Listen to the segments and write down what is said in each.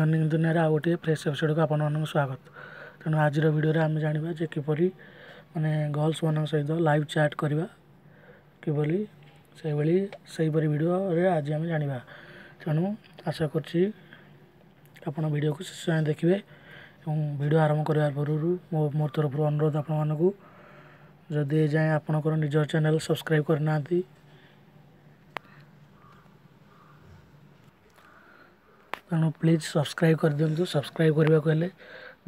running ଦୁନିଆରେ ଆଉ ଗୋଟିଏ ଫ୍ରେଶ୍ ଏପିସୋଡ଼କୁ ଆପଣମାନଙ୍କୁ ସ୍ୱାଗତ ତେଣୁ ଆଜିର ଭିଡ଼ିଓରେ ଆମେ ଜାଣିବା ଯେ କିପରି ମାନେ ଗର୍ଲସମାନଙ୍କ ସହିତ ଲାଇଭ୍ ଚାଟ୍ କରିବା କିଭଳି ସେଇଭଳି ସେହିପରି ଭିଡ଼ିଓରେ ଆଜି ଆମେ ଜାଣିବା ତେଣୁ ଆଶା କରୁଛି ଆପଣ ଭିଡ଼ିଓକୁ ଶେଷ ଯାଏଁ ଦେଖିବେ ଏବଂ ଭିଡ଼ିଓ ଆରମ୍ଭ କରିବା ପୂର୍ବରୁ ମୋ ମୋ ତରଫରୁ ଅନୁରୋଧ ଆପଣମାନଙ୍କୁ ଯଦି ଏଯାଏଁ ଆପଣଙ୍କର ନିଜ ଚ୍ୟାନେଲ୍ ସବସ୍କ୍ରାଇବ୍ କରିନାହାନ୍ତି ତେଣୁ ପ୍ଲିଜ୍ ସବସ୍କ୍ରାଇବ୍ କରିଦିଅନ୍ତୁ ସବସ୍କ୍ରାଇବ୍ କରିବାକୁ ହେଲେ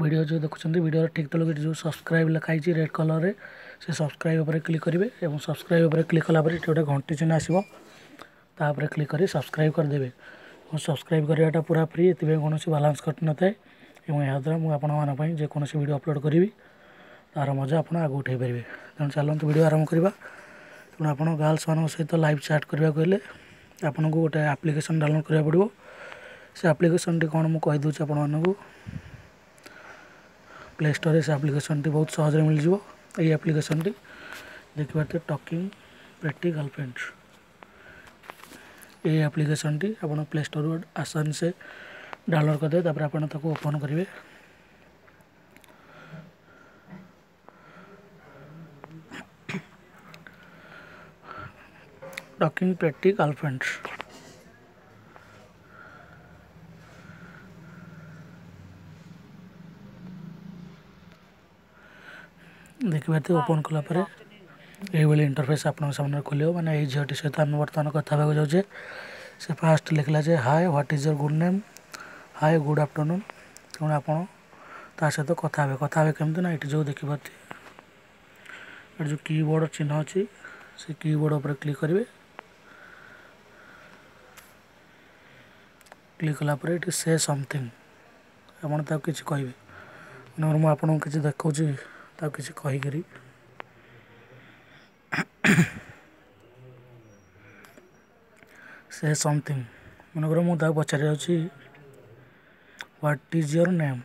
ଭିଡ଼ିଓ ଯେଉଁ ଦେଖୁଛନ୍ତି ଭିଡ଼ିଓର ଠିକ୍ ତଳେ ଯେଉଁ ସବସ୍କ୍ରାଇବ୍ ଲେଖା ହେଇଛି ରେଡ଼୍ କଲର୍ରେ ସେ ସବସ୍କ୍ରାଇବ୍ ଉପରେ କ୍ଲିକ୍ କରିବେ ଏବଂ ସବସ୍କ୍ରାଇବ୍ ଉପରେ କ୍ଲିକ୍ କଲା ପରେ ଏଠି ଗୋଟେ ଘଣ୍ଟି ଚିହ୍ନ ଆସିବ ତା ଉପରେ କ୍ଲିକ୍ କରି ସବସ୍କ୍ରାଇବ୍ କରିଦେବେ ଏବଂ ସବସ୍କ୍ରାଇବ୍ କରିବାଟା ପୁରା ଫ୍ରି ଏଥିପାଇଁ କୌଣସି ବାଲାନ୍ସ କଟିନଥାଏ ଏବଂ ଏହାଦ୍ୱାରା ମୁଁ ଆପଣମାନଙ୍କ ପାଇଁ ଯେକୌଣସି ଭିଡ଼ିଓ ଅପଲୋଡ଼ କରିବି ତା'ର ମଜା ଆପଣ ଆଗକୁ ଉଠାଇ ପାରିବେ ତେଣୁ ଚାଲନ୍ତୁ ଭିଡ଼ିଓ ଆରମ୍ଭ କରିବା ତେଣୁ ଆପଣ ଗାର୍ଲସମାନଙ୍କ ସହିତ ଲାଇଭ୍ ଚାଟ୍ କରିବାକୁ ହେଲେ ଆପଣଙ୍କୁ ଗୋଟେ ଆପ୍ଲିକେସନ୍ ଡାଉନଲୋଡ଼୍ କରିବାକୁ ପଡ଼ିବ ସେ ଆପ୍ଲିକେସନ୍ଟି କ'ଣ ମୁଁ କହିଦେଉଛି ଆପଣମାନଙ୍କୁ ପ୍ଲେ ଷ୍ଟୋର୍ରେ ସେ ଆପ୍ଲିକେସନ୍ଟି ବହୁତ ସହଜରେ ମିଳିଯିବ ଏଇ ଆପ୍ଲିକେସନ୍ଟି ଦେଖିବା ତ ଟକିଂ ପ୍ରେଟି ଗାର୍ଲଫ୍ରେଣ୍ଡ ଏଇ ଆପ୍ଲିକେସନ୍ଟି ଆପଣ ପ୍ଲେ ଷ୍ଟୋର୍ରୁ ଆସାନ ସେ ଡାଉନଲୋଡ଼୍ କରିଦେବେ ତାପରେ ଆପଣ ତାକୁ ଓପନ୍ କରିବେ टॉकिंग प्रैक्टिक गर्लफ्रेंड्स ଦେଖିପାରୁଥିବେ ଓପନ୍ କଲାପରେ ଏଇଭଳି ଇଣ୍ଟରଫେସ୍ ଆପଣଙ୍କ ସାମ୍ନାରେ ଖୋଲିବ ମାନେ ଏଇ ଝିଅଟି ସହିତ ଆମେ ବର୍ତ୍ତମାନ କଥା ହେବାକୁ ଯାଉଛେ ସେ ଫାର୍ଷ୍ଟ ଲେଖିଲା ଯେ hi what is your good name hi good afternoon ତେଣୁ ଆପଣ ତା ସହିତ କଥା ହେବେ କଥା ହେବେ କେମିତି ନା ଏଠି ଯେଉଁ ଦେଖିପାରୁଥିବେ ଏଠି ଯେଉଁ କିବୋର୍ଡ଼ ଚିହ୍ନ ଅଛି ସେ କିବୋର୍ଡ଼ ଉପରେ କ୍ଲିକ୍ କରିବେ କ୍ଲିକ୍ କଲାପରେ ଏଠି ସେ ସମଥିଙ୍ଗ ଆପଣ ତାକୁ କିଛି କହିବେ ମୁଁ ଆପଣଙ୍କୁ କିଛି ଦେଖାଉଛି ता कही करी से समथिंग मन करो मुदा पचार what is your name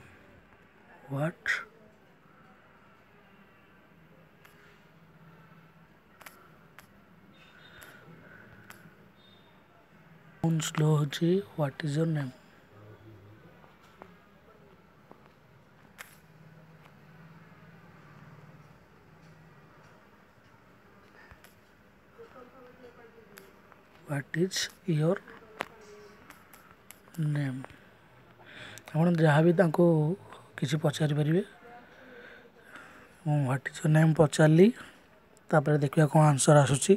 what slow हो what is your name what is your name आपड़ जहाँ भी किसी पचारिपारे व्हाट इज योर नेम पचारिपर देखा कौन आंसर आसुच्छ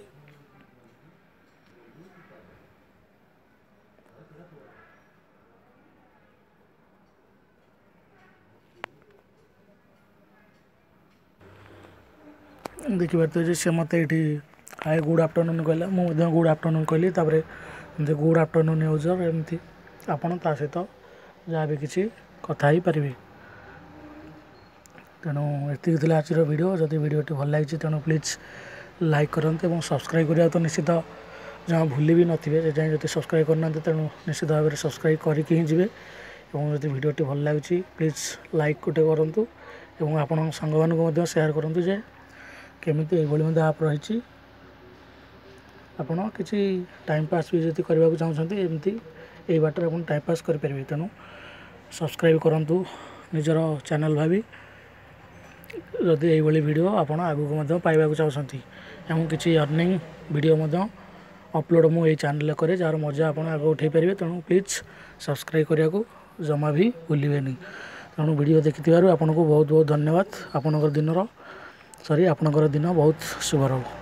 देखिपारे से मत ये ହାଏ ଗୁଡ଼୍ ଆଫ୍ଟରନୁନ୍ କହିଲା ମୁଁ ମଧ୍ୟ ଗୁଡ଼୍ ଆଫ୍ଟରନୁନ୍ କହିଲି ତା'ପରେ ଯେ ଗୁଡ଼୍ ଆଫ୍ଟରନୁନ୍ ୟୁଜର୍ ଏମିତି ଆପଣ ତା ସହିତ ଯାହା ବି କିଛି କଥା ହେଇପାରିବେ ତେଣୁ ଏତିକି ଥିଲା ଆଜିର ଭିଡ଼ିଓ ଯଦି ଭିଡ଼ିଓଟି ଭଲ ଲାଗିଛି ତେଣୁ ପ୍ଲିଜ୍ ଲାଇକ୍ କରନ୍ତୁ ଏବଂ ସବସ୍କ୍ରାଇବ୍ କରିବା ତ ନିଶ୍ଚିତ ଜମା ଭୁଲି ବି ନଥିବେ ସେ ଯାଏଁ ଯଦି ସବସ୍କ୍ରାଇବ୍ କରିନାହାନ୍ତି ତେଣୁ ନିଶ୍ଚିତ ଭାବରେ ସବସ୍କ୍ରାଇବ୍ କରିକି ହିଁ ଯିବେ ଏବଂ ଯଦି ଭିଡ଼ିଓଟି ଭଲ ଲାଗୁଛି ପ୍ଲିଜ୍ ଲାଇକ୍ ଗୋଟେ କରନ୍ତୁ ଏବଂ ଆପଣଙ୍କ ସାଙ୍ଗମାନଙ୍କୁ ମଧ୍ୟ ସେୟାର କରନ୍ତୁ ଯେ କେମିତି ଏଇଭଳି ମଧ୍ୟ ଆପ୍ ରହିଛି ଆପଣ କିଛି ଟାଇମ୍ ପାସ୍ ବି ଯଦି କରିବାକୁ ଚାହୁଁଛନ୍ତି ଏମିତି ଏଇ ବାଟରେ ଆପଣ ଟାଇମ୍ ପାସ୍ କରିପାରିବେ ତେଣୁ ସବସ୍କ୍ରାଇବ୍ କରନ୍ତୁ ନିଜର ଚ୍ୟାନେଲ୍ ଭାବି ଯଦି ଏଇଭଳି ଭିଡ଼ିଓ ଆପଣ ଆଗକୁ ମଧ୍ୟ ପାଇବାକୁ ଚାହୁଁଛନ୍ତି ଏବଂ କିଛି ଅର୍ଣ୍ଣିଂ ଭିଡ଼ିଓ ମଧ୍ୟ ଅପଲୋଡ଼ ମୁଁ ଏଇ ଚ୍ୟାନେଲ୍ରେ କରେ ଯାହାର ମଜା ଆପଣ ଆଗ ଉଠାଇ ପାରିବେ ତେଣୁ ପ୍ଲିଜ୍ ସବସ୍କ୍ରାଇବ୍ କରିବାକୁ ଜମା ବି ଭୁଲିବେନି ତେଣୁ ଭିଡ଼ିଓ ଦେଖିଥିବାରୁ ଆପଣଙ୍କୁ ବହୁତ ବହୁତ ଧନ୍ୟବାଦ ଆପଣଙ୍କର ଦିନର ସରି ଆପଣଙ୍କର ଦିନ ବହୁତ ଶୁଭ ରହୁ